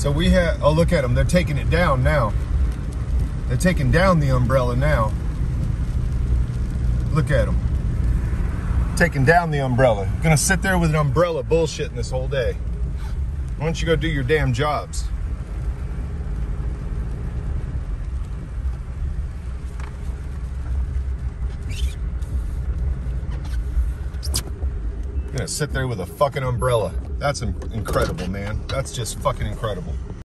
So we have, oh, look at them. They're taking it down now. They're taking down the umbrella now. Look at them. Taking down the umbrella. Gonna sit there with an umbrella bullshitting this whole day. Why don't you go do your damn jobs? Gonna sit there with a fucking umbrella. That's incredible, man. That's just fucking incredible.